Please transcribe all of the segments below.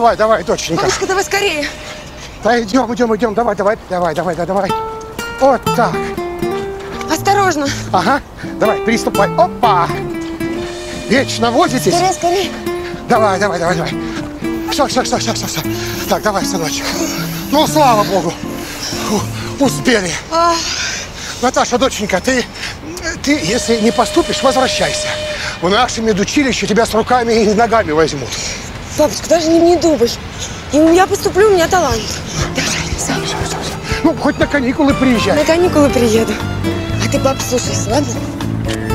Давай, давай, доченька. Бабушка, давай скорее. Да идем, идем, идем. Давай, давай, давай, давай, давай, давай. Вот так. Осторожно. Ага. Давай, приступай. Опа. Вечно возитесь. Скорее, скорее. Давай, давай, давай, давай. Все, все, все, все, все, все. Так, давай, сыночек. Ну, слава богу. Успели. А, Наташа, доченька, ты, ты, если не поступишь, возвращайся. В нашем медучилище тебя с руками и ногами возьмут. Бабушка, даже не, не думай. И я поступлю, у меня талант. Давай, всё. Ну, хоть на каникулы приезжай. На каникулы приеду. А ты, пап, слушайся, ладно?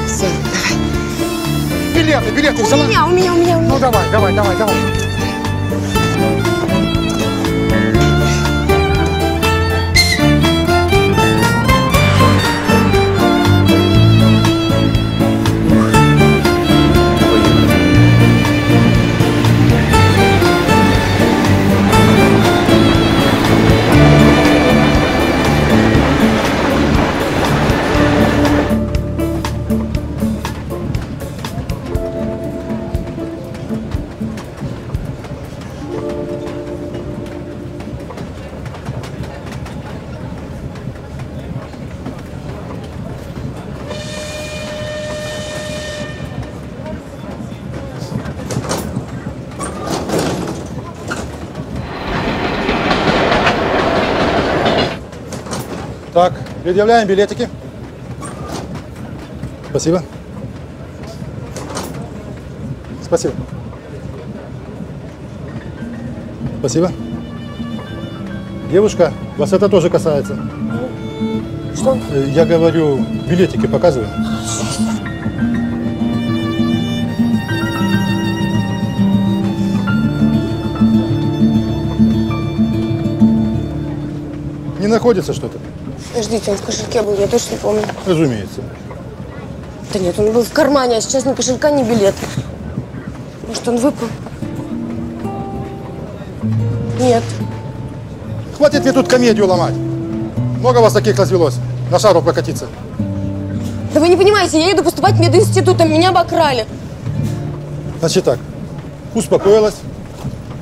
Все, давай. Билеты, билеты У взяла? меня, у меня, у меня, у меня. Ну, давай, давай, давай, давай. Предъявляем билетики. Спасибо. Спасибо. Спасибо. Девушка, вас это тоже касается. Что? Я говорю, билетики показываю. Не находится что-то? Подождите, он в кошельке был, я точно помню. Разумеется. Да нет, он был в кармане, а сейчас ни кошелька, ни билет. Может, он выпал? Нет. Хватит мне тут комедию ломать. Много вас таких развелось. На шару прокатиться. Да вы не понимаете, я иду поступать в мединститут, а меня обокрали. Значит так, успокоилась,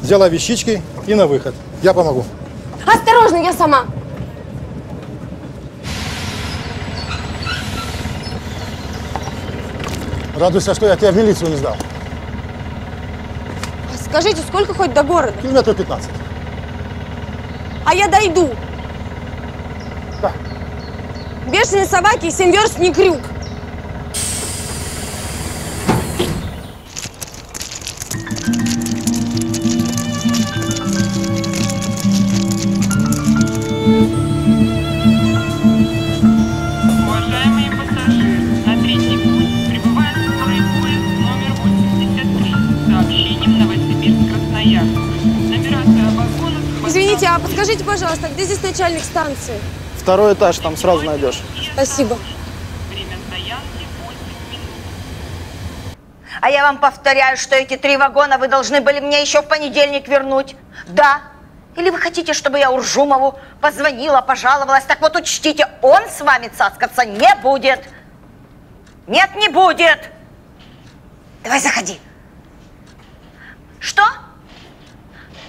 взяла вещички и на выход. Я помогу. Осторожно, я сама. Радуйся, что я тебя в милицию не сдал. А Скажите, сколько хоть до города? Километров 15. А я дойду. Да. Бешеные собаки и семь верст не крюк. А подскажите, пожалуйста, где здесь начальник станции? Второй этаж, там сразу найдешь. Спасибо. Время стоянки 8 минут. А я вам повторяю, что эти три вагона вы должны были мне еще в понедельник вернуть. Да. Или вы хотите, чтобы я Уржумову позвонила, пожаловалась? Так вот учтите, он с вами цаскаться не будет. Нет, не будет. Давай заходи. Что?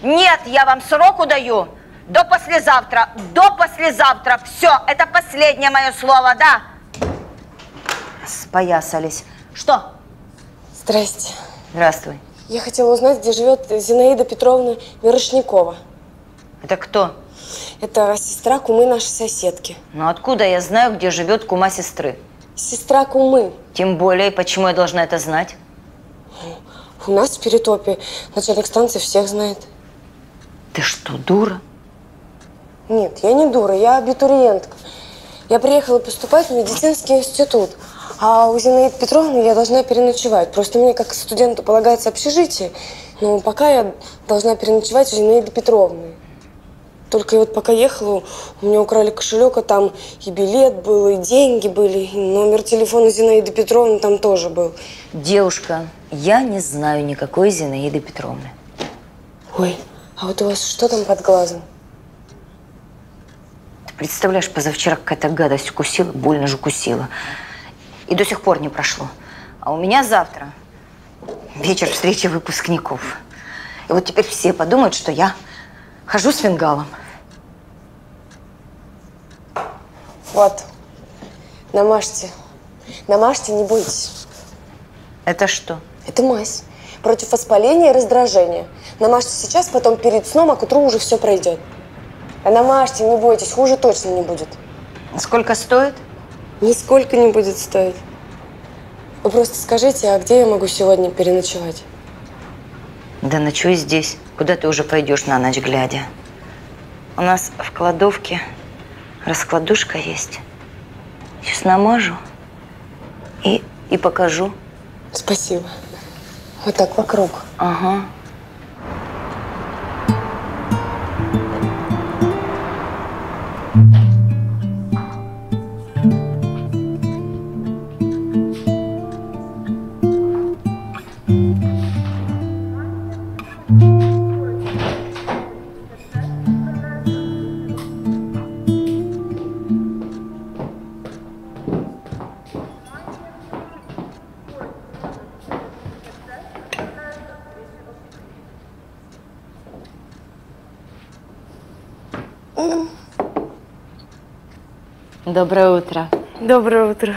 Нет, я вам сроку даю. До послезавтра. До послезавтра. Все, это последнее мое слово, да? Споясались. Что? Здрасте. Здравствуй. Я хотела узнать, где живет Зинаида Петровна Мирошникова. Это кто? Это сестра кумы нашей соседки. Ну откуда я знаю, где живет кума сестры? Сестра кумы. Тем более, почему я должна это знать? У нас в Перетопе начальник станции всех знает. Ты что, дура? Нет, я не дура, я абитуриентка. Я приехала поступать в медицинский институт. А у Зинаиды Петровны я должна переночевать. Просто мне как студенту полагается общежитие. Но пока я должна переночевать у Зинаиды Петровны. Только я вот пока ехала, у меня украли кошелек, а там и билет был, и деньги были, и номер телефона Зинаиды Петровны там тоже был. Девушка, я не знаю никакой Зинаиды Петровны. Ой, а вот у вас что там под глазом? Представляешь, позавчера какая-то гадость укусила, больно же укусила. И до сих пор не прошло. А у меня завтра вечер встречи выпускников. И вот теперь все подумают, что я хожу с фингалом. Вот. Намажьте. Намажьте, не бойтесь. Это что? Это мазь. Против воспаления и раздражения. Намажьте сейчас, потом перед сном, а к утру уже все пройдет. А намажьте, не бойтесь, хуже точно не будет. Сколько стоит? Нисколько не будет стоить. Вы просто скажите, а где я могу сегодня переночевать? Да ночуй здесь. Куда ты уже пойдешь на ночь глядя? У нас в кладовке раскладушка есть. Сейчас намажу и, и покажу. Спасибо. Вот так вокруг. Ага. Доброе утро. Доброе утро.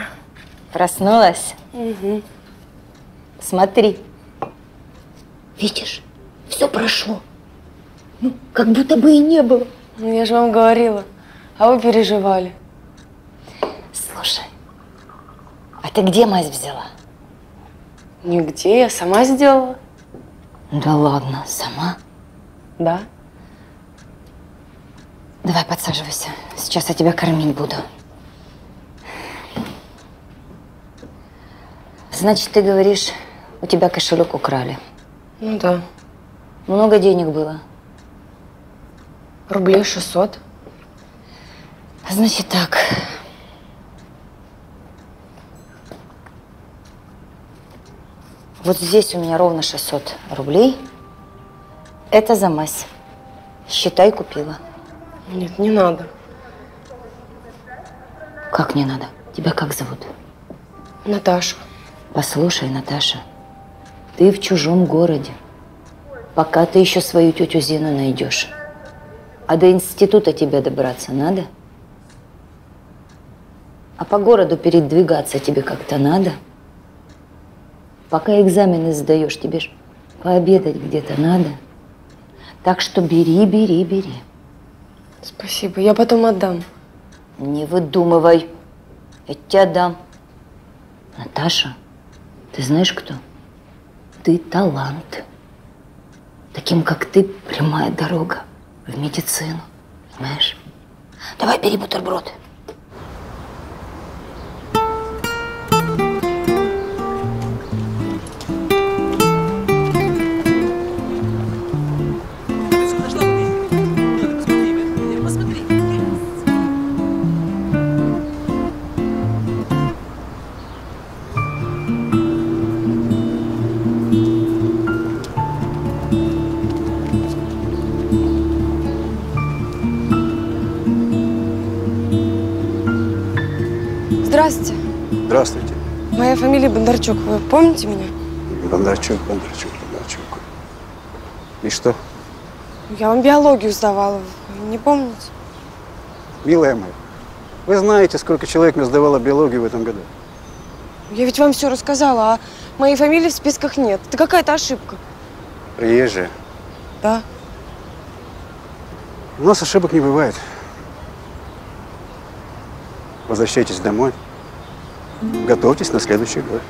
Проснулась? Угу. Смотри. Видишь, все прошло. Ну, как будто бы и не было. Ну, я же вам говорила. А вы переживали. Слушай, а ты где мазь взяла? Нигде, я сама сделала. Да ладно, сама? Да. Давай подсаживайся. Сейчас я тебя кормить буду. Значит, ты говоришь, у тебя кошелек украли. Ну да. Много денег было. Рублей 600. Значит так. Вот здесь у меня ровно 600 рублей. Это за мазь. Считай, купила. Нет, не надо. Как не надо? Тебя как зовут? Наташа. Послушай, Наташа, ты в чужом городе. Пока ты еще свою тетю Зину найдешь. А до института тебе добраться надо? А по городу передвигаться тебе как-то надо? Пока экзамены сдаешь, тебе ж пообедать где-то надо. Так что бери, бери, бери. Спасибо, я потом отдам. Не выдумывай. Я тебе дам. Наташа, ты знаешь кто? Ты талант. Таким, как ты, прямая дорога в медицину. Понимаешь? Давай бери бутерброд. Здравствуйте. Здравствуйте. Моя фамилия Бондарчук. Вы помните меня? Бондарчук, Бондарчук, Бондарчук. И что? Я вам биологию сдавала. Вы не помните? Милая моя, вы знаете, сколько человек мне сдавало биологию в этом году? Я ведь вам все рассказала, а моей фамилии в списках нет. Это какая-то ошибка. Приезжие. Да. У нас ошибок не бывает. Возвращайтесь домой. Готовьтесь на следующий год.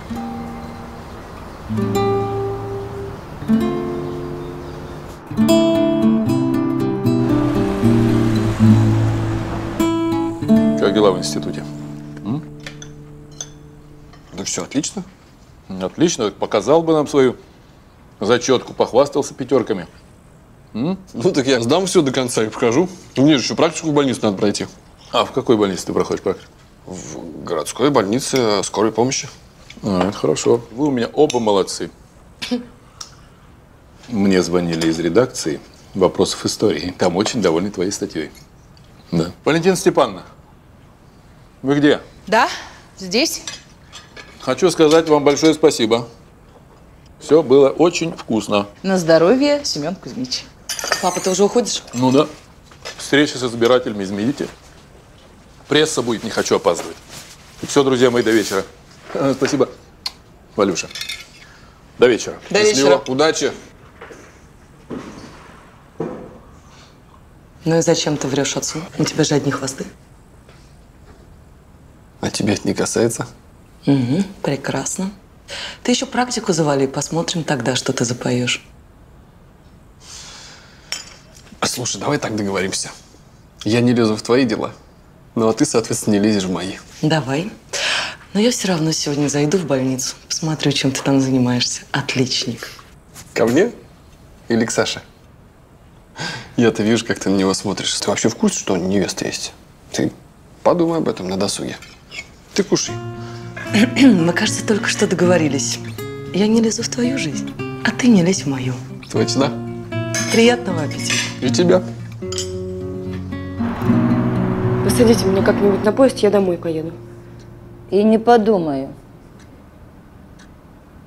Как дела в институте? Да все отлично. Отлично. Показал бы нам свою зачетку, похвастался пятерками. Ну так я сдам все до конца и покажу. Мне же еще практику в больницу надо пройти. А в какой больнице ты проходишь практику? В городской больнице скорой помощи. А, это хорошо. Вы у меня оба молодцы. Мне звонили из редакции вопросов истории. Там очень довольны твоей статьей. Да. Валентина Степановна, вы где? Да, здесь. Хочу сказать вам большое спасибо. Все было очень вкусно. На здоровье, Семен Кузьмич. Папа, ты уже уходишь? Ну да. Встреча с избирателями, измените. Пресса будет, не хочу опаздывать. Все, друзья мои, до вечера. Э, Спасибо, Валюша. До вечера. До Счастливо, вечера. удачи. Ну и зачем ты врешь отцу? У тебя же одни хвосты. А тебя это не касается? Угу, прекрасно. Ты еще практику завали, посмотрим тогда, что ты запоешь. Слушай, давай так договоримся. Я не лезу в твои дела, ну а ты, соответственно, не лезешь в мои. Давай. Но я все равно сегодня зайду в больницу, посмотрю, чем ты там занимаешься. Отличник. Ко мне или к Саше? Я-то вижу, как ты на него смотришь. Ты вообще в курсе, что у невеста есть? Ты подумай об этом на досуге. Ты кушай. Мы, кажется, только что договорились. Я не лезу в твою жизнь, а ты не лезь в мою. Точно. Приятного аппетита. И тебя. Посадите меня как-нибудь на поезд, я домой поеду. И не подумаю.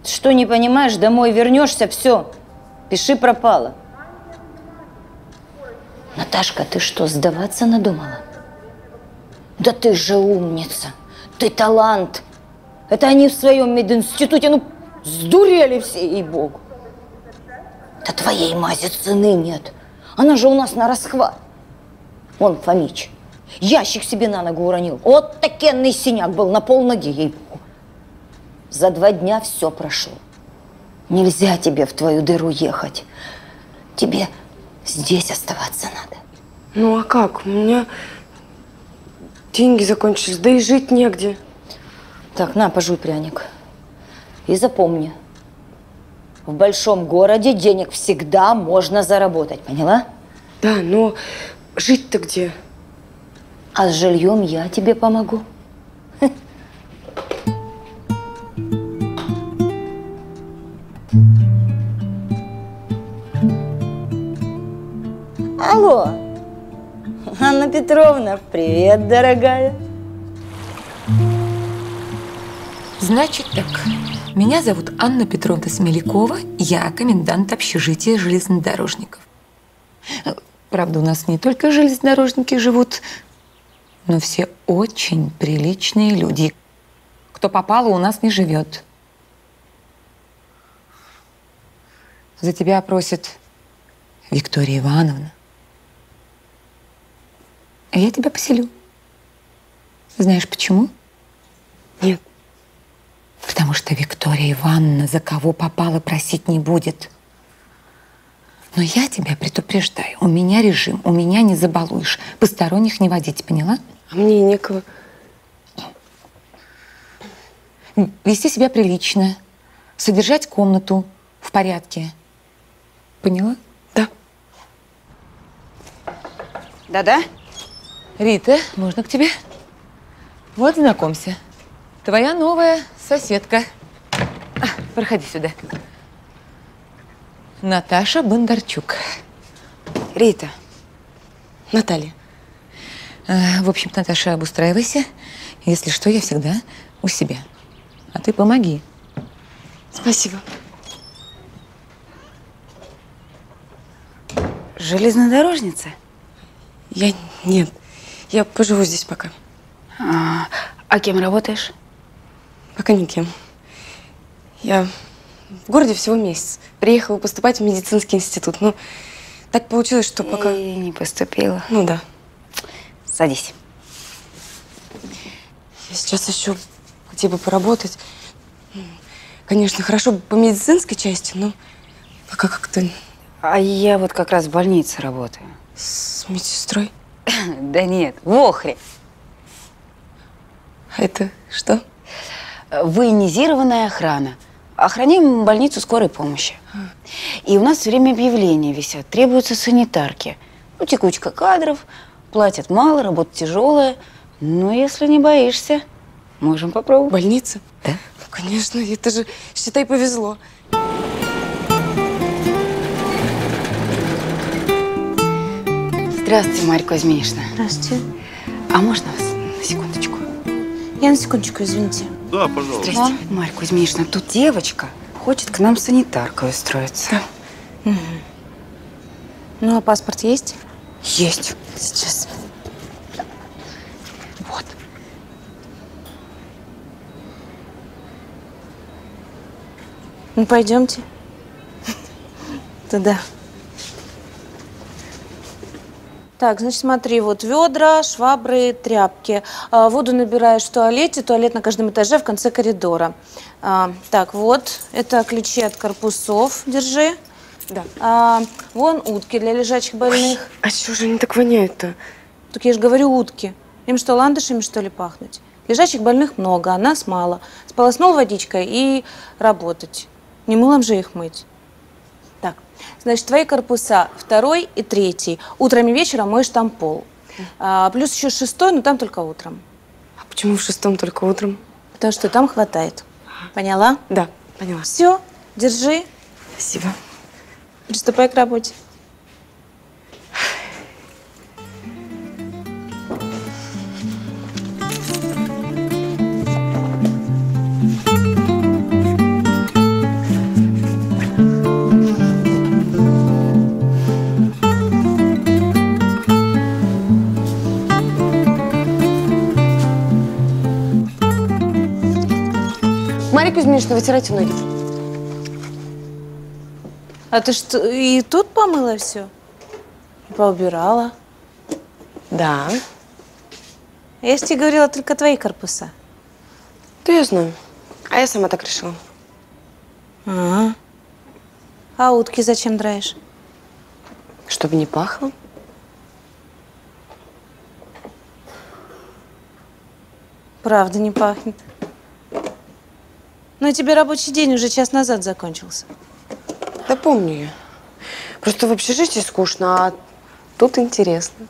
Что не понимаешь, домой вернешься, все. Пиши пропало. Наташка, ты что, сдаваться надумала? Да ты же умница. Ты талант. Это они в своем мединституте, ну, сдурели все, ей-богу. Да твоей мази цены нет. Она же у нас на расхват. Вон, Фомич, ящик себе на ногу уронил. Вот такенный синяк был на пол ноги, ей-богу. За два дня все прошло. Нельзя тебе в твою дыру ехать. Тебе здесь оставаться надо. Ну а как? У меня деньги закончились, да и жить негде. Так, на, пожуй пряник. И запомни, в большом городе денег всегда можно заработать, поняла? Да, но жить-то где? А с жильем я тебе помогу. Алло, Анна Петровна, привет, дорогая. Значит так, меня зовут Анна Петровна Смелякова, я комендант общежития железнодорожников. Правда, у нас не только железнодорожники живут, но все очень приличные люди. Кто попало, у нас не живет. За тебя просит Виктория Ивановна. А я тебя поселю. Знаешь почему? Нет. Потому что Виктория Ивановна за кого попала просить не будет. Но я тебя предупреждаю. У меня режим, у меня не забалуешь. Посторонних не водить, поняла? А мне некого. Вести себя прилично. Содержать комнату в порядке. Поняла? Да. Да-да? Рита, можно к тебе? Вот, знакомься. Твоя новая соседка. А, проходи сюда. Наташа Бондарчук. Рита. Наталья. А, В общем, Наташа, обустраивайся. Если что, я всегда у себя. А ты помоги. Спасибо. Железнодорожница? Я нет. Я поживу здесь пока. А, а кем работаешь? Пока никем. Я в городе всего месяц. Приехала поступать в медицинский институт. Ну, так получилось, что пока... И не поступила. Ну да. Садись. Я сейчас ищу, где бы поработать. Ну, Конечно, хорошо по медицинской части, но пока как-то А я вот как раз в больнице работаю. с медсестрой. Да нет, в Охре. А это что? Военизированная охрана. Охраняем больницу скорой помощи. И у нас все время объявления висят. Требуются санитарки. Ну, текучка кадров, платят мало, работа тяжелая. Но если не боишься, можем попробовать. Больница? Да. Ну, конечно, это же, считай, повезло. Здравствуйте, Марья Кузьминична. Здравствуйте. А можно вас на секундочку? Я на секундочку, извините. Да, пожалуйста. Здрасте. Марья Кузьминична, тут девочка Хочет к нам санитаркой устроиться. Ну, а паспорт есть? Есть. Сейчас. Вот. Ну, пойдемте. Туда. Так, значит, смотри, вот ведра, швабры, тряпки. А, воду набираешь в туалете, туалет на каждом этаже в конце коридора. А, так, вот, это ключи от корпусов, держи. Да. А, вон утки для лежачих больных. А чего же они так воняют-то? Так я же говорю утки. Им что, ландышами, что ли, пахнуть? Лежачих больных много, а нас мало. Сполоснул водичкой и работать. Не мылом же их мыть. Значит, твои корпуса второй и третий. Утром и вечером моешь там пол. А, плюс еще шестой, но там только утром. А почему в шестом только утром? Потому что там хватает. Поняла? Да, поняла. Все, держи. Спасибо. Приступай к работе. Мария Кузьминична, вытирайте ноги. А ты что, и тут помыла все? И поубирала? Да. Я же тебе говорила только твои корпуса. Да я знаю. А я сама так решила. А, а утки зачем драешь? Чтобы не пахло. Правда не пахнет. Ну, тебе рабочий день уже час назад закончился. Да помню я. Просто в общежитии скучно, а тут интересно.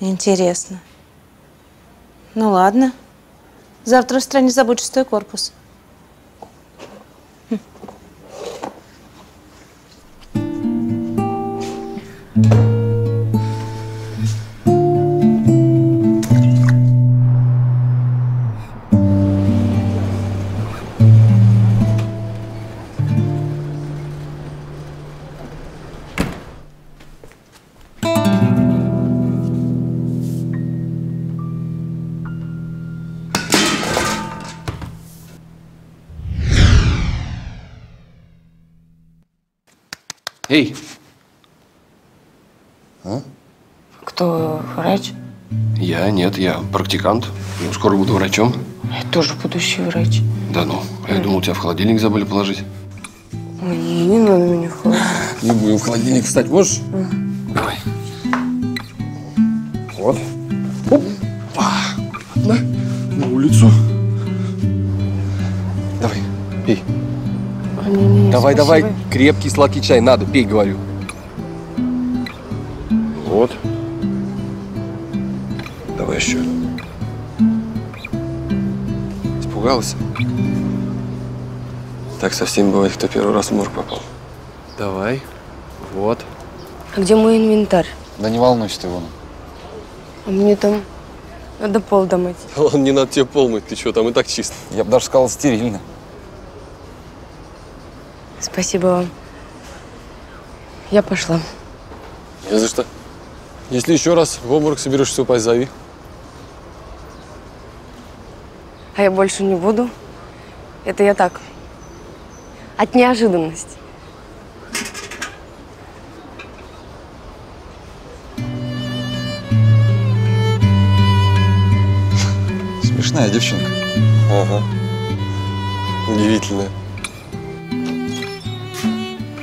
Интересно. Ну ладно. Завтра в стране забудь шестой корпус. Эй, Кто врач? я нет, я практикант. Ну, скоро буду врачом. Я тоже будущий врач. Да ну, а я думал, тебя в холодильник забыли положить. Ой, не надо меня в холодильник. Не будем в холодильник встать, можешь? Давай. Вот. Опа. На, на улицу. Давай, давай, спасибо. крепкий сладкий чай надо, пей, говорю. Вот. Давай еще. Испугался? Так со всеми бывает, кто первый раз в морг попал. Давай. Вот. А где мой инвентарь? Да не волнуйся ты, вон. А мне там надо пол домыть. Ладно, не надо тебе пол мыть, ты что, там и так чисто. Я бы даже сказал стерильно. Спасибо вам. Я пошла. Не за что. Если еще раз в обморок соберешься упасть, зови. А я больше не буду. Это я так. От неожиданности. Смешная девчонка. Ага. Удивительная.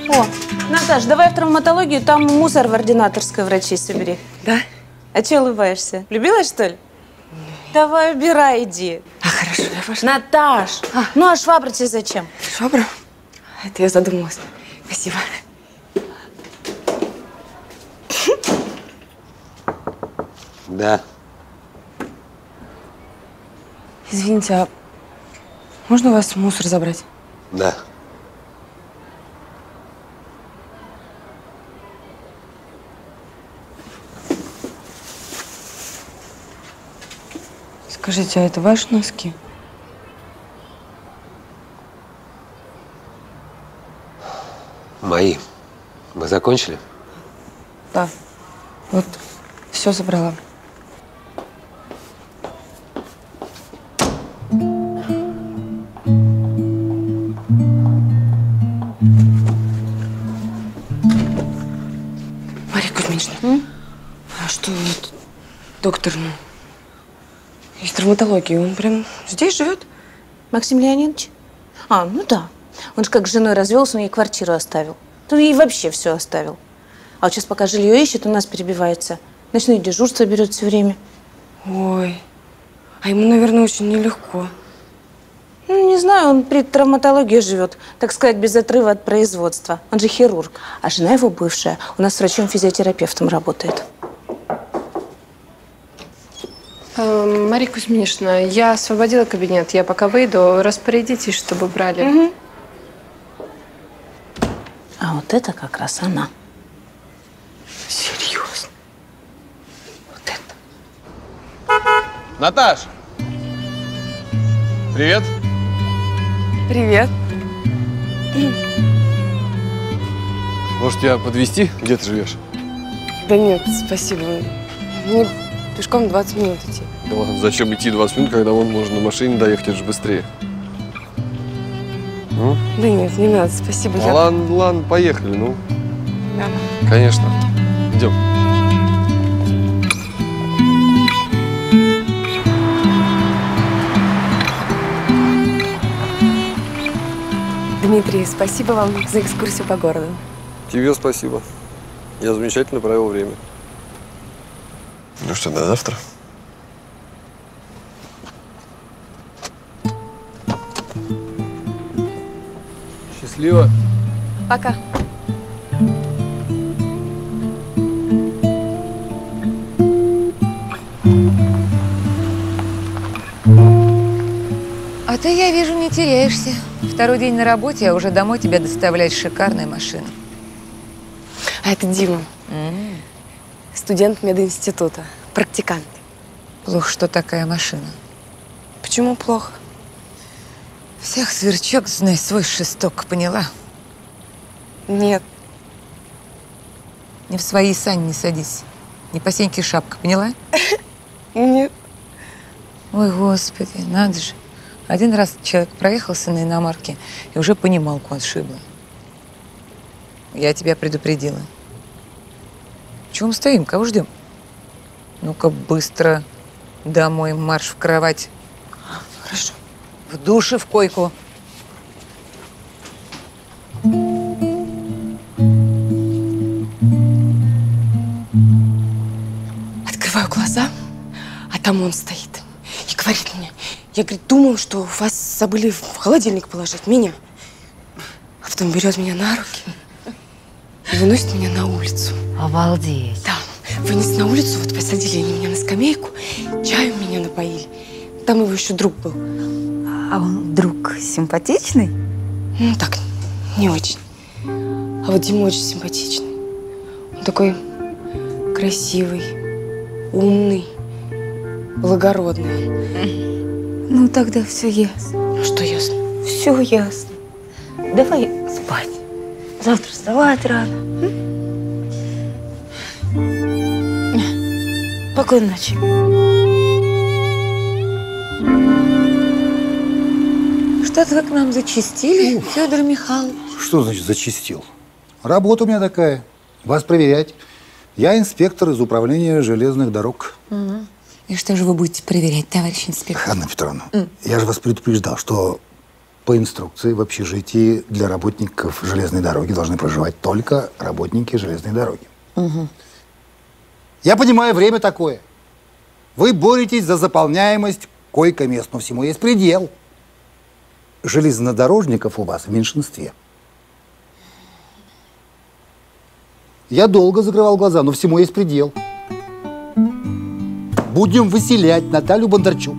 О, Наташ, давай в травматологию, там мусор в ординаторской врачей собери. Да? А че улыбаешься? Влюбилась, что ли? Давай, убирай, иди. А, хорошо, я пошла. Наташ, ну а швабра тебе зачем? Швабра? Это я задумалась. Спасибо. Да. Извините, а можно у вас мусор забрать? Да. Скажите, а это ваши носки? Мои. Вы закончили? Да. Вот все забрала. Из травматологии, он прям здесь живет? Максим Леонидович? А, ну да. Он же как с женой развелся, он ей квартиру оставил. Ну ей вообще все оставил. А вот сейчас пока жилье ищет, у нас перебивается. Ночные дежурства берет все время. Ой, а ему, наверное, очень нелегко. Ну, не знаю, он при травматологии живет, так сказать, без отрыва от производства. Он же хирург. А жена его бывшая у нас врачом-физиотерапевтом работает. Мария Кузьминична, я освободила кабинет. Я пока выйду. Распорядитесь, чтобы брали. А вот это как раз она. Серьезно? Наташ! Привет. Привет. Может, тебя подвести? Где ты живешь? Да нет, спасибо. Мне пешком 20 минут идти. Да ладно, зачем идти 20 минут, когда вон можно на машине доехать, это же быстрее. Ну, Да нет, не надо, спасибо. а я- ладно, ладно, поехали, ну, Да. конечно. Идем. Дмитрий, спасибо вам за экскурсию по городу. Тебе спасибо. Я замечательно провел время. Что, до завтра? Счастливо. Пока. А ты, я вижу, не теряешься. Второй день на работе, а уже домой тебя доставляет шикарная машина. А это Дима. Студент мединститута. Практикант. Плохо, что такая машина. Почему плохо? Всех сверчок, знай свой шесток, поняла? Нет. Не в свои сани не садись. Не по сеньке шапка, поняла? Нет. Ой, господи, надо же. Один раз человек проехался на иномарке и уже понималку отшибло. Я тебя предупредила. Чего мы стоим? Кого ждем? Ну-ка, быстро домой, марш в кровать. Хорошо. В душе, в койку. Открываю глаза, а там он стоит и говорит мне. Я, говорит, думаю, что вас забыли в холодильник положить, меня. А потом берет меня на руки и выносит меня на улицу. Обалдеть. Да, вынес на улицу, вот посадили они меня на скамейку, чаем меня напоили. Там его еще друг был. А он друг симпатичный? Ну, так, не очень. А вот Дима очень симпатичный. Он такой красивый, умный, благородный. Ну, тогда все ясно. Ну, что ясно? Все ясно. Давай спать. Завтра вставать рано. м? Спокойной ночи. Что-то вы к нам зачистили, Федор Михайлович. Что значит зачистил? Работа у меня такая. Вас проверять. Я инспектор из управления железных дорог. Мгм. И что же вы будете проверять, товарищ инспектор? Анна Петровна, я же вас предупреждал, что по инструкции в общежитии для работников железной дороги должны проживать только работники железной дороги. Мгм. Я понимаю, время такое. Вы боретесь за заполняемость койко-мест, но всему есть предел. Железнодорожников у вас в меньшинстве. Я долго закрывал глаза, но всему есть предел. Будем выселять Наталью Бондарчук.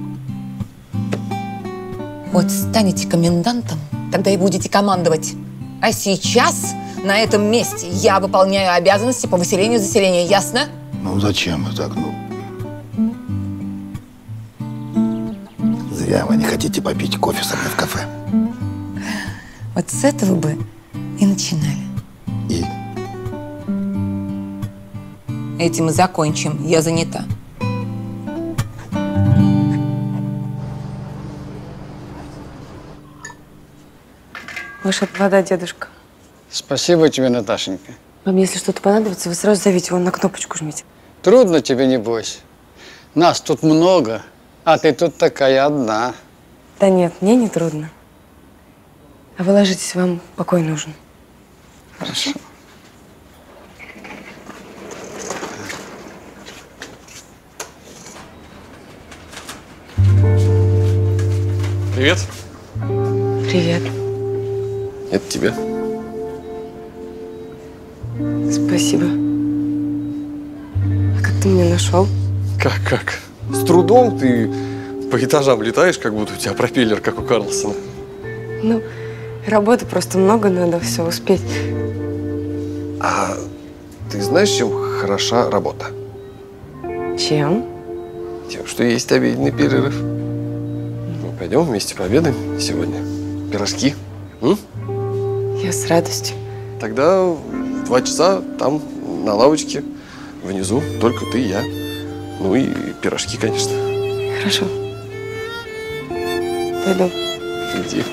Вот станете комендантом, тогда и будете командовать. А сейчас на этом месте я выполняю обязанности по выселению и заселению, ясно? Ну зачем вы так, ну? Зря вы не хотите попить кофе со мной в кафе. Вот с этого бы и начинали. И? Этим и закончим. Я занята. Ваша вода, дедушка. Спасибо тебе, Наташенька. Вам, если что-то понадобится, вы сразу зовите, вон на кнопочку жмите. Трудно тебе, не бойся. Нас тут много, а ты тут такая одна. Да нет, мне не трудно. А вы ложитесь, вам покой нужен. Хорошо. Привет. Привет. Это тебе. Спасибо. А как ты меня нашел? Как, как? С трудом ты по этажам летаешь, как будто у тебя пропеллер, как у Карлсона. Ну, работы просто много, надо все успеть. А ты знаешь, чем хороша работа? Чем? Тем, что есть обеденный перерыв. Ну, пойдем вместе пообедаем сегодня. Пирожки. М? Я с радостью. Тогда два часа там, на лавочке, внизу, только ты и я. Ну и пирожки, конечно. Хорошо. Пойду. Иди.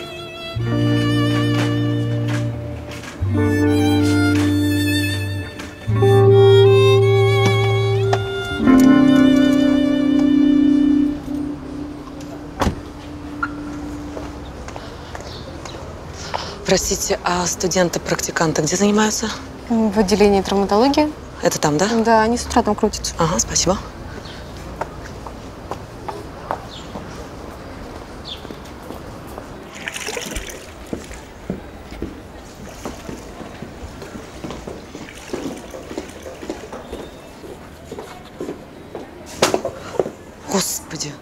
Простите, а студенты-практиканты где занимаются? В отделении травматологии. Это там, да? Да, они с утра там крутятся. Ага, спасибо. Господи,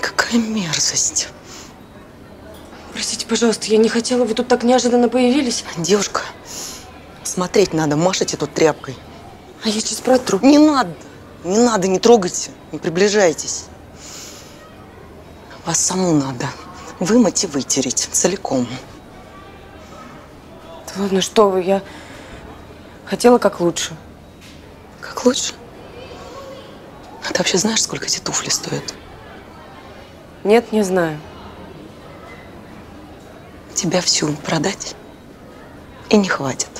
какая мерзость. Простите, пожалуйста, я не хотела, вы тут так неожиданно появились. Девушка, смотреть надо, машите тут тряпкой. А я сейчас протру. Не надо, не надо, не трогайте, не приближайтесь. Вас саму надо вымыть и вытереть целиком. Да ладно, что вы, я хотела как лучше. Как лучше? А ты вообще знаешь, сколько эти туфли стоят? Нет, не знаю. Тебя всю продать и не хватит.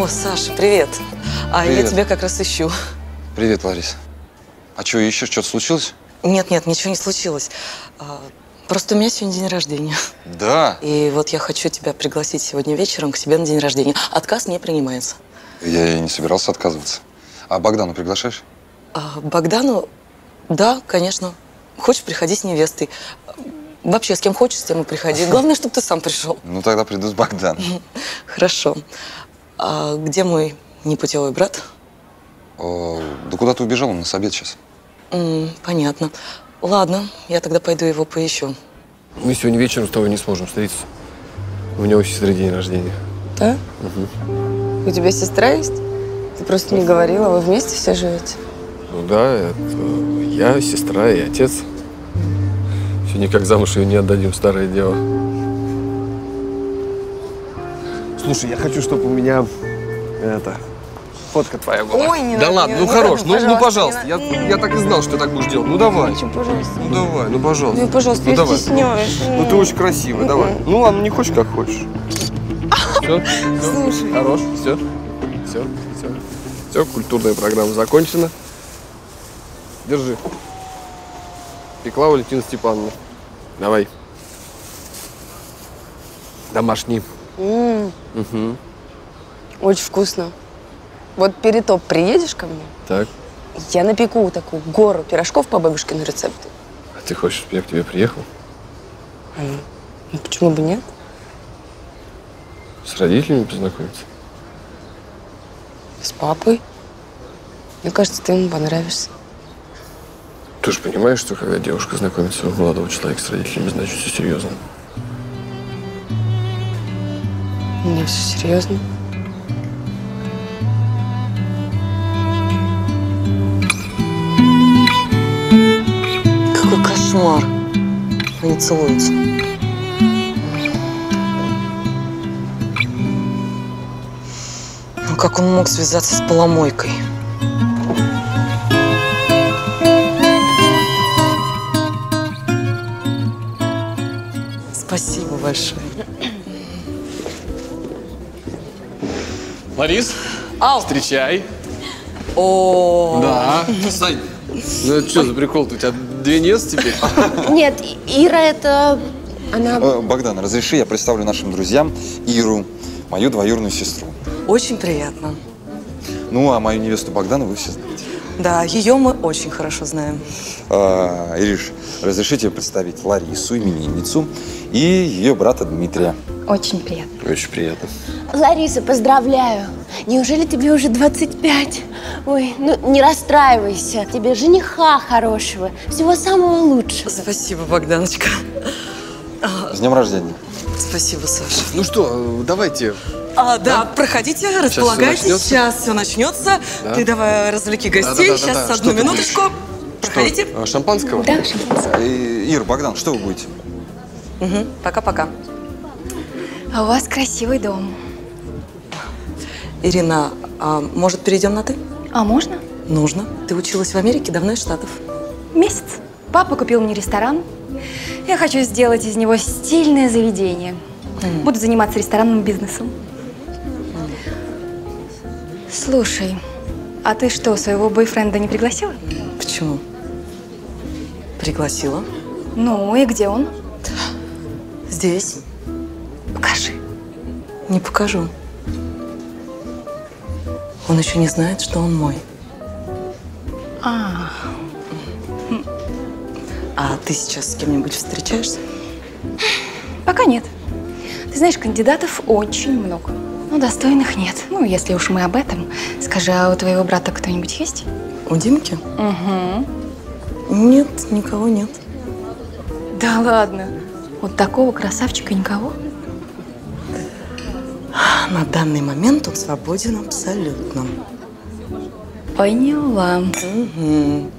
О, Саша, привет. А я Привет. тебя как раз ищу. Привет, Ларис. А что, еще что-то случилось? Нет, нет, ничего не случилось. А, Просто у меня сегодня день рождения. Да. И вот я хочу тебя пригласить сегодня вечером к себе на день рождения. Отказ не принимается. Я и не собирался отказываться. А Богдану приглашаешь? А Богдану, да, конечно. Хочешь, приходи с невестой. Вообще, с кем хочешь, с тем и приходи. Главное, чтобы ты сам пришел. Ну, тогда приду с Богданом. Хорошо. А где мой непутевый брат? О, да куда ты убежал? Он на обед сейчас. М, понятно. Ладно, я тогда пойду его поищу. Мы сегодня вечером с тобой не сможем встретиться. У меня у сестры день рождения. Да? Мгм. У тебя сестра есть? Ты просто не говорила, вы вместе все живете? Ну да, это я, сестра и отец. Все никак замуж ее не отдадим, старое дело. Слушай, я хочу, чтобы у меня это фотка твоя была. Ой, не да надо, ладно, не ну надо, хорош, ну, ну пожалуйста, пожалуйста. не Я, я так и знал, что ты так будешь делать. Ну давай. Ничего, пожалуйста. Ну давай, ну пожалуйста. Ну, пожалуйста, ну, я давай. стесняюсь. Ну ты очень красивая, давай. Ну ладно, не хочешь, как хочешь. Все? Слушай. Хорош, все. Все, все. Все, культурная программа закончена. Держи. Пекла Валентина Степановна. Давай. Домашний. М, Угу. Очень вкусно. Вот перед топ приедешь ко мне? Так. Я напеку такую гору пирожков по бабушкину рецепту. А ты хочешь, чтобы я к тебе приехал? М, Ну, почему бы нет? С родителями познакомиться? С папой. Мне кажется, ты ему понравишься. Ты же понимаешь, что когда девушка знакомит своего молодого человека с родителями, значит все серьезно. меня все серьезно? Какой кошмар. Они целуются. Ну как он мог связаться с поломойкой? Ларис, Ау. встречай. О. Да. Сань, ну это что за прикол-то? У тебя две невесты теперь? Нет, Ира это... Она... Э, Богдан, разреши, я представлю нашим друзьям Иру, мою двоюродную сестру. Очень приятно. Ну, а мою невесту Богдана вы все знаете. Да, ее мы очень хорошо знаем. А, Ириш, разрешите представить Ларису, именинницу, и ее брата Дмитрия. Очень приятно. Очень приятно. Лариса, поздравляю. Неужели тебе уже 25? Ой, ну не расстраивайся. Тебе жениха хорошего. Всего самого лучшего. Спасибо, Богданочка. С днем рождения. Спасибо, Саша. Ну что, давайте. А, да, проходите, располагайтесь. начнется. Сейчас все начнется. Да. Ты давай развлеки гостей. Да-да-да-да-да. Сейчас Что одну ты минуточку. Проходите. А, Шампанского? Да, Э, Ир, Богдан, что вы будете? Угу, Пока-пока. А у вас красивый дом. Ирина, а может перейдем на ты? А можно? Нужно. Ты училась в Америке, давно из Штатов. Месяц. Папа купил мне ресторан. Я хочу сделать из него стильное заведение. Буду заниматься ресторанным бизнесом. Слушай, а ты что, своего бойфренда не пригласила? Почему? Пригласила. Ну и где он? Здесь. Покажи. Не покажу. Он еще не знает, что он мой. А, А ты сейчас с кем-нибудь встречаешься? пока нет. Ты знаешь, кандидатов очень много. Но достойных нет. Ну, если уж мы об этом. Скажи, а у твоего брата кто-нибудь есть? У Димки? Угу. Нет, никого нет. Да ладно. Вот такого красавчика никого? На данный момент он свободен абсолютно. Поняла. Угу.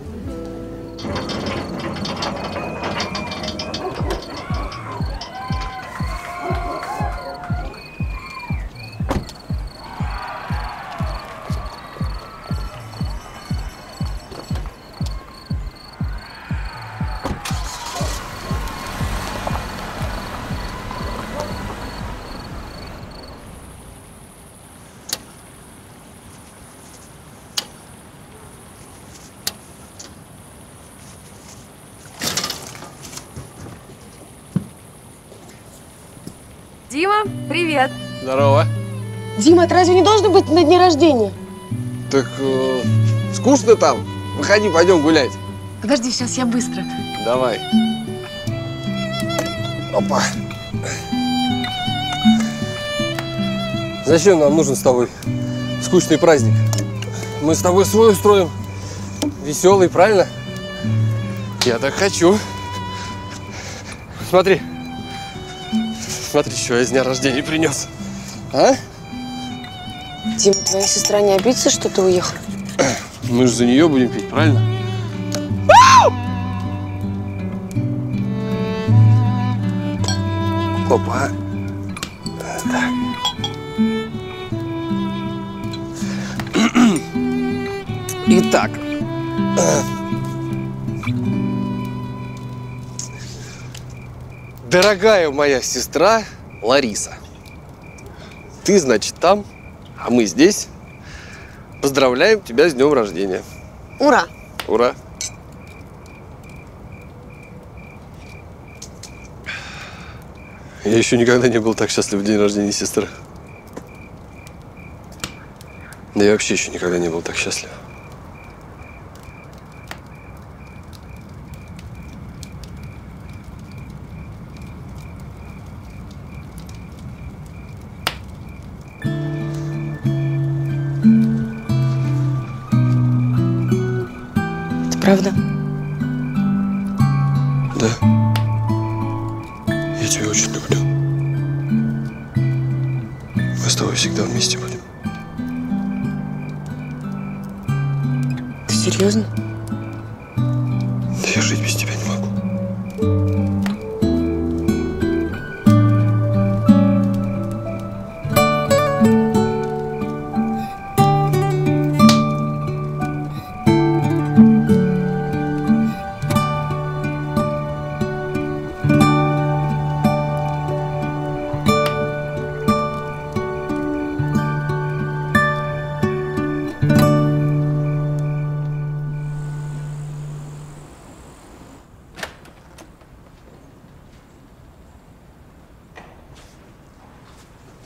Привет. Здорово. Дима, это разве не должно быть на дне рождения? Так э, скучно там? Выходи, пойдем гулять. Подожди, сейчас я быстро. Давай. Опа. Зачем нам нужен с тобой скучный праздник? Мы с тобой свой устроим. Веселый, правильно? Я так хочу. Смотри. Смотри, что я с дня рождения принес. А? Дима, твоя сестра не обидится, что ты уехал? Мы же за нее будем пить, правильно? Опа. Дорогая моя сестра Лариса, ты, значит, там, а мы здесь. Поздравляем тебя с днем рождения. Ура! Ура! Я еще никогда не был так счастлив в день рождения сестры. Да я вообще еще никогда не был так счастлив.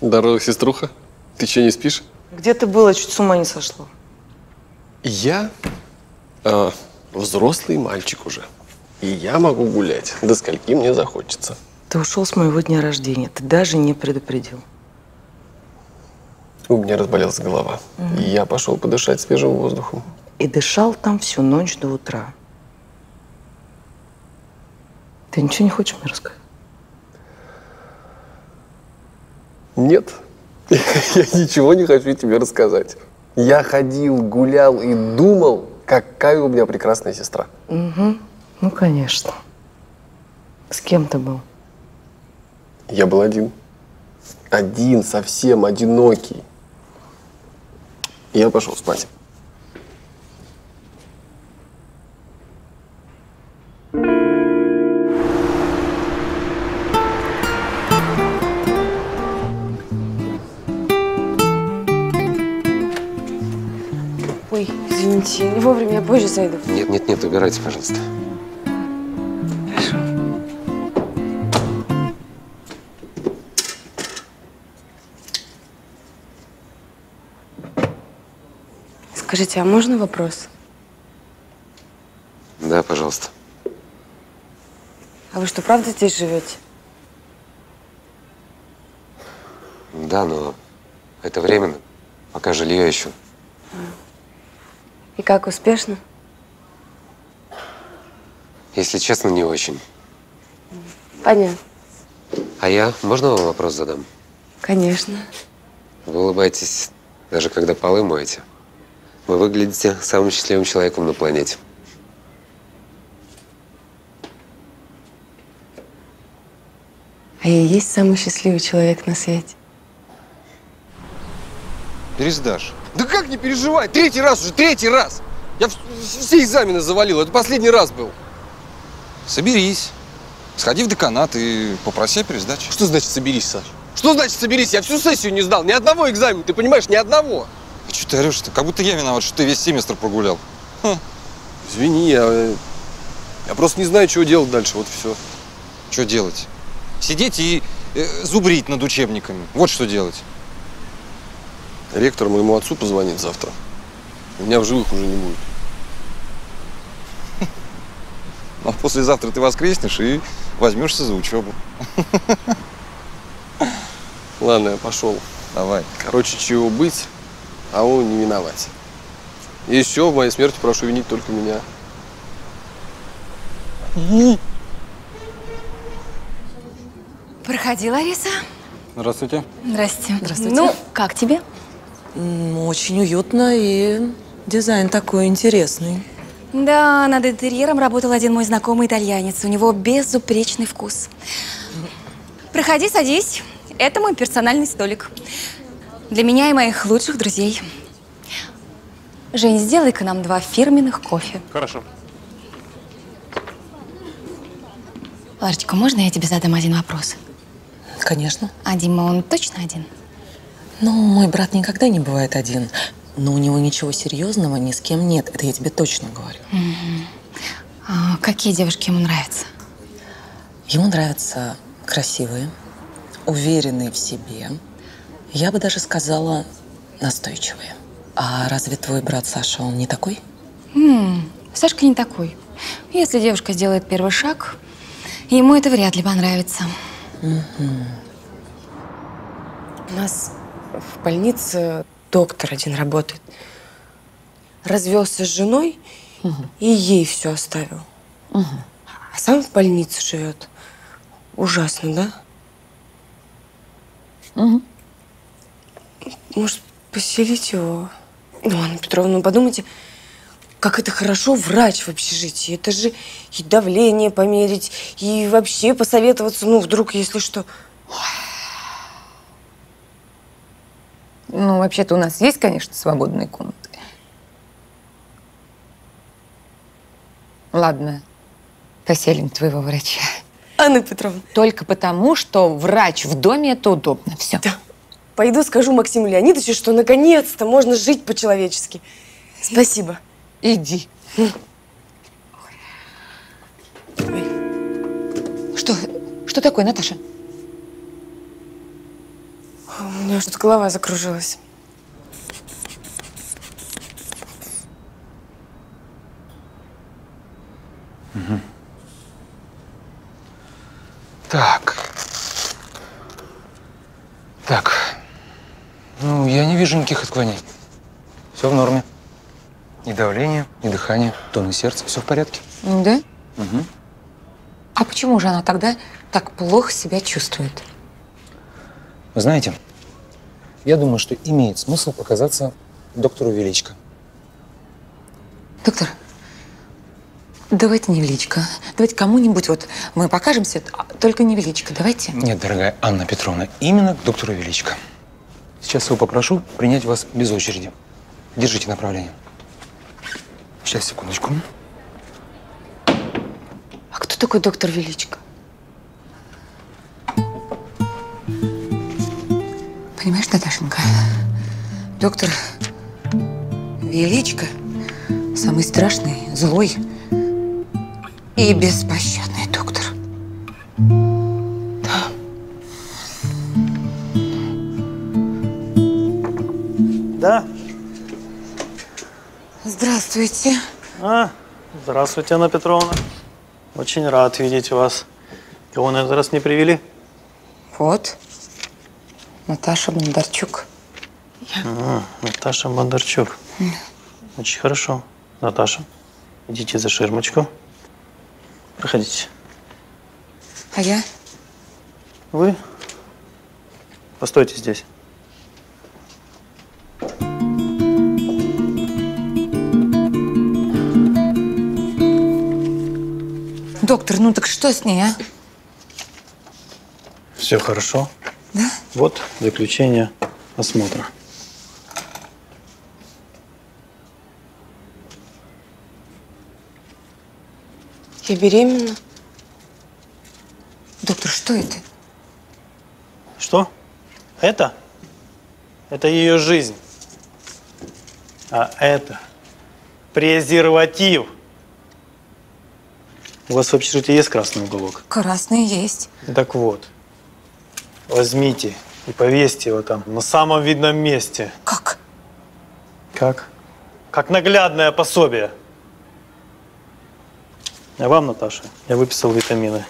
Здорово, сеструха. Ты что, не спишь? Где ты была? Чуть с ума не сошла. Я э, взрослый мальчик уже. И я могу гулять. До скольки мне захочется. Ты ушел с моего дня рождения. Ты даже не предупредил. У меня разболелась голова. Мгм. И я пошел подышать свежим воздухом. И дышал там всю ночь до утра. Ты ничего не хочешь мне рассказать? Нет, я ничего не хочу тебе рассказать. Я ходил, гулял и думал, какая у меня прекрасная сестра. Угу. Ну, конечно. С кем ты был? Я был один. Один, совсем одинокий. Я пошел спать. Извините, не вовремя, я позже зайду. Нет, нет, нет, убирайте, пожалуйста. Скажите, а можно вопрос? Да, пожалуйста. А вы что, правда здесь живете? Да, но это временно. Пока жилье ищу. И как, успешно? Если честно, не очень. Понятно. А я, можно вам вопрос задам? Конечно. Вы улыбаетесь, даже когда полы моете. Вы выглядите самым счастливым человеком на планете. А я и есть самый счастливый человек на свете. Пересдашь. Как не переживай? Третий раз уже, третий раз! Я все экзамены завалил, это последний раз был. Соберись. Сходи в деканат и попроси о пересдаче. Что значит соберись, Саш? Что значит соберись? Я всю сессию не сдал, ни одного экзамена, ты понимаешь, ни одного. А что ты орешь-то? Как будто я виноват, что ты весь семестр прогулял. Извини, я, я просто не знаю, чего делать дальше, вот и все. Что делать? Сидеть и э, зубрить над учебниками. Вот что делать. Ректор моему отцу позвонит завтра. Меня в живых уже не будет. А послезавтра ты воскреснешь и возьмешься за учебу. Ладно, я пошел. Давай. Короче, чего быть, а он не виноват. И еще в моей смерти прошу винить только меня. Проходи, Лариса. Здравствуйте. Здрасте. Здравствуйте. Ну, как тебе? Очень уютно и дизайн такой интересный. Да, над интерьером работал один мой знакомый итальянец. У него безупречный вкус. Проходи, садись. Это мой персональный столик. Для меня и моих лучших друзей. Жень, сделай-ка нам два фирменных кофе. Хорошо. Ларочка, можно я тебе задам один вопрос? Конечно. А Дима, он точно один? Ну, мой брат никогда не бывает один. Но у него ничего серьезного ни с кем нет. Это я тебе точно говорю. Мгм. А какие девушки ему нравятся? Ему нравятся красивые, уверенные в себе. Я бы даже сказала, настойчивые. А разве твой брат Саша, он не такой? М, Сашка не такой. Если девушка сделает первый шаг, ему это вряд ли понравится. У нас в больнице доктор один работает. Развелся с женой и ей все оставил. А сам в больнице живет. Ужасно, да? Может, поселить его? Ну, Анна Петровна, подумайте, как это хорошо врач в общежитии. Это же и давление померить, и вообще посоветоваться, ну, вдруг, если что. Ну, вообще-то у нас есть, конечно, свободные комнаты. Ладно, поселим твоего врача. Анна Петровна. Только потому, что врач в доме это удобно. Все. Пойду скажу Максиму Леонидовичу, что наконец-то можно жить по-человечески. Спасибо. Иди. Что? Что такое, Наташа? Меня что-то голова закружилась. Так. Так. Ну, я не вижу никаких отклонений. Все в норме. Ни давление, ни дыхание, тон сердца. Все в порядке. Да? Угу. А почему же она тогда так плохо себя чувствует? Вы знаете, я думаю, что имеет смысл показаться доктору Величко. Доктор, давайте не величко. Давайте кому-нибудь вот мы покажемся, а только не величко. Давайте. Нет, дорогая Анна Петровна, именно к доктору Величко. Сейчас его попрошу принять вас без очереди. Держите направление. Сейчас, секундочку. А кто такой доктор Величко? Понимаешь, Наташенька, доктор Величко самый страшный, злой и беспощадный доктор. Да? Здравствуйте. А, здравствуйте, Анна Петровна. Очень рад видеть вас. Кого на этот раз не привели? Вот. Наташа Бондарчук. А, Наташа Бондарчук. Очень хорошо. Наташа, идите за ширмочку. Проходите. А я? Вы постойте здесь. Доктор, ну так что с ней, а? Все хорошо. Да? Вот заключение осмотра. Я беременна. Доктор, что это? Что? Это? Это ее жизнь. А это презерватив. У вас в общежитии есть красный уголок? Красный есть. Так вот, возьмите и повесьте его там на самом видном месте. Как? Как? Как наглядное пособие. А вам, Наташа, я выписал витамины.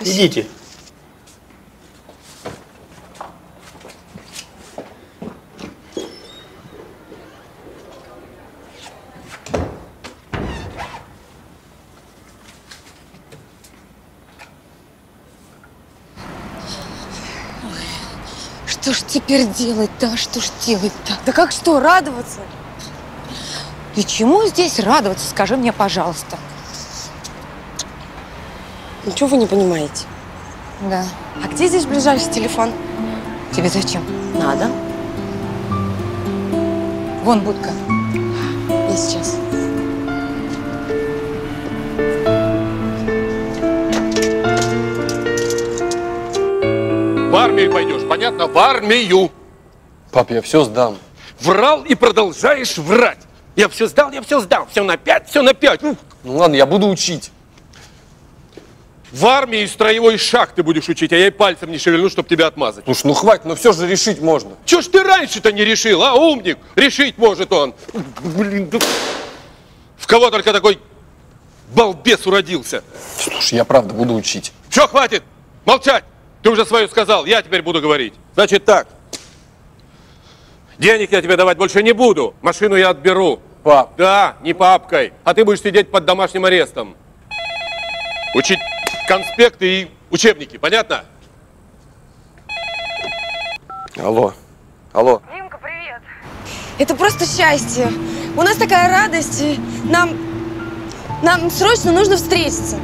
Идите. Что ж теперь делать-то? Что ж делать-то? Да как что, радоваться? И чему здесь радоваться, скажи мне, пожалуйста. Ничего вы не понимаете. Да. А где здесь ближайший телефон? Тебе зачем? Надо. Вон будка. Я сейчас. Армию пойдешь, понятно? В армию. Пап, я все сдам. Врал и продолжаешь врать. Я все сдал, я все сдал. Все на пять, все на пять. Ну, Ну ладно, я буду учить. В армии строевой шаг ты будешь учить, а я и пальцем не шевельну, чтобы тебя отмазать. Слушай, ну хватит, но все же решить можно. Чего ж ты раньше-то не решил, а, умник? Решить может он. Блин, да В кого только такой балбес уродился? Слушай, я правда буду учить. Все, хватит! Молчать! Ты уже свое сказал, я теперь буду говорить. Значит так. Денег я тебе давать больше не буду. Машину я отберу. Пап. Да, не папкой. А ты будешь сидеть под домашним арестом. Учить конспекты и учебники, понятно? Алло. Алло. Это просто счастье. У нас такая радость. и Нам, нам срочно нужно встретиться.